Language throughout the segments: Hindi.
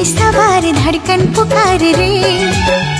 सवार धड़कन पुकार रे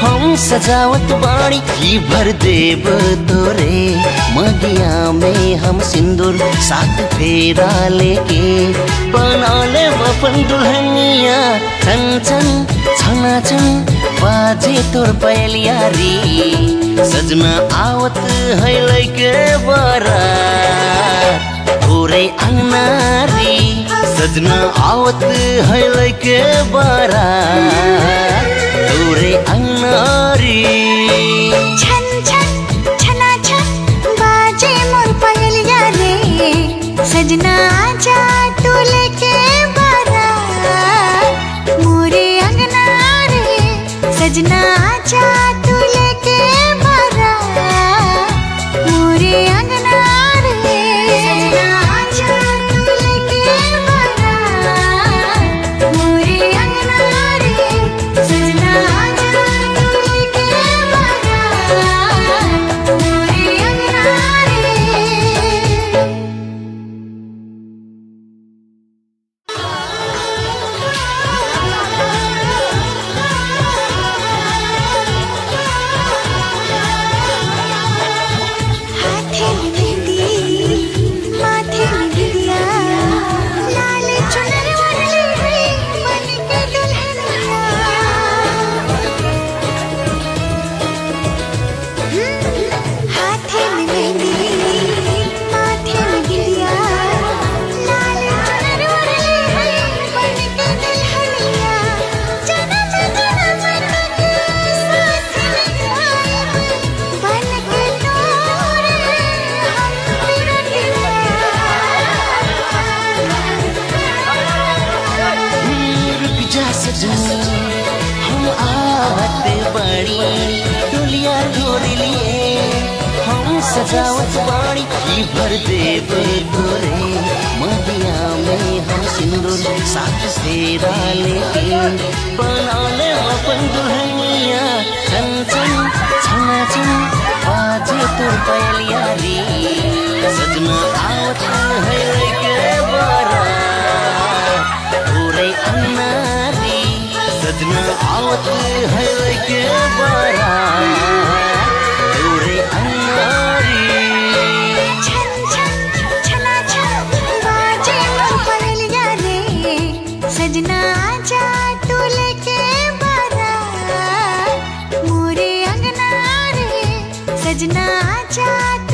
हम सजावत बाड़ी की भर देव तोरे। मगिया में हम सिंदूर, साथ फेरा लेके। बना ले अपन दुल्हनिया, छन छन, छना, छन, बाजे तोर पहलिया री। सजना आवत है लैके बारात तोरे अंगनारी। सजना आवत है लैके बारा तोरे सजना आजा तू हम आवत बाड़ी डोलिया तोरे लिए। हम सजावत बाड़ी की भर देव तोरे मदिया में हम सिंदूर साथ फेरा लेके बना ले अपन दुल्हनिया छन छन तोर पयलिया रे सजना आवत है लेके सजना आजा